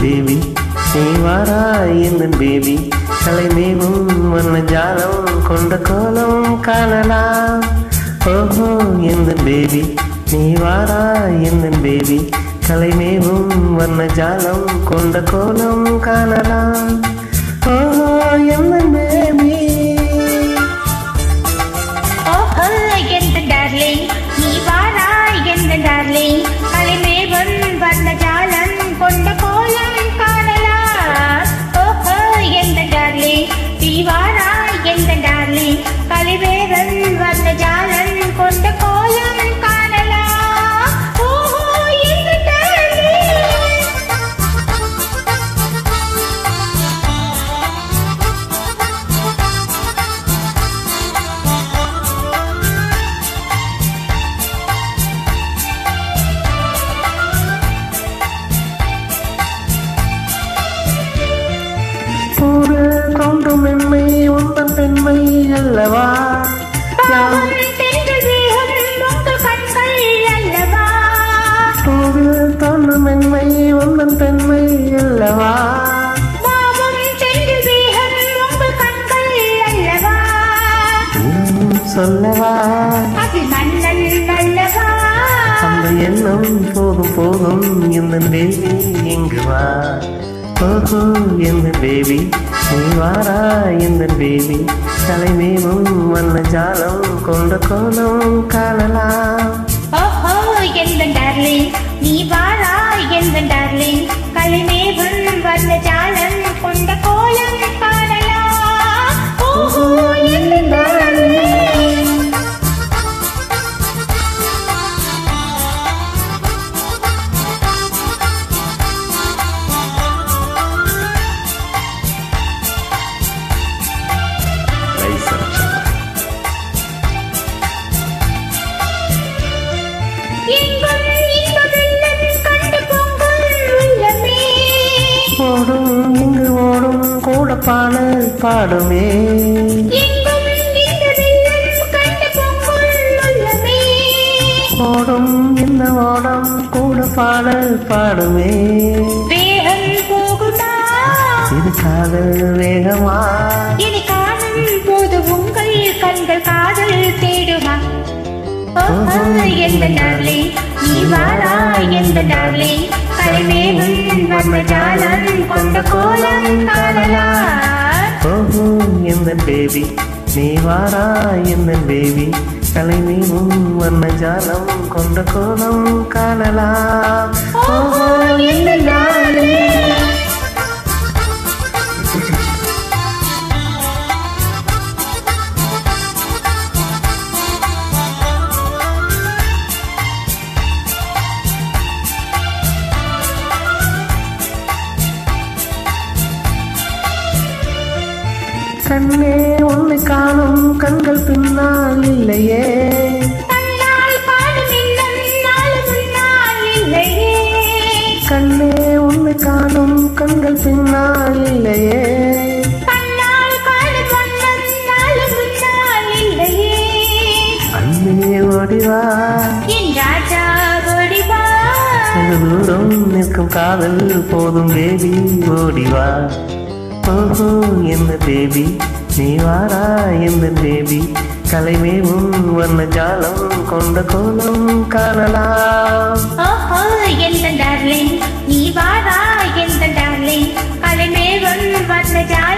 Baby நீ வாரா எந்த பேபி தலைமேவும் வண்ண ஜாலம் கொண்ட கோலம் காணலாம். ஓஹோ எந்த பேபி நீ வாரா எந்த பேபி கலைமேவும் வண்ண ஜாலம் கொண்ட கோலம் காணலாம். தோன்றும் மென்மை உந்தன் பெண்மை அல்லவா? மென்மை உந்தன் பெண்மை அல்லவா? சொல்லவா அந்த எண்ணம் போதும் போதும் இந்த பேபி இங்கு வா. ஓஹோ எந்த பேபி நீ வாரா எந்த பேபி தலைமேவும் வண்ண ஜாலம் கொண்ட கோலம் காணலாம். ஓஹோ எந்த டார்லிங் நீ கொண்ட ஓடும் இங்கு ஓடும் கூட பாடல் பாடுமே. ஓடும் இந்த ஓடம் கூட பாடல் பாடுமே. இது காதல் வேகமா? இனி காணும் போது உங்கள் கண்கள் காதல் தேடுமா எந்த டார்லிங். நீ வாரா எந்த டார்லிங். கலைமேகம் ஜாலம் கொண்ட கோலம் காணலாம் ஓஹோ எந்த பேபி நீ வாரா எந்த பேபி கலைமீனும் வண்ண ஜாலம் கொண்ட கோலம் ஓஹோ எந்த கண்ணே உன்னை காணும் கண்கள் பின்னால் இல்லையே. கண்ணே உன்னை காணும் கண்கள் பின்னால் இல்லையே. அண்ணே ஓடிவா தூரம் நிற்கும் காதல் போதும் பேபி ஓடிவா ஓஹோ என்ன பேபி நீ வாரா என்ன பேபி கலைமேவும் வண்ண ஜாலம் கொண்ட கோலம் காணலாம். ஓஹோ என்ன டார்லிங் நீ வாரா என்ன டார்லிங் கலைமேவும் வண்ண ஜாலம்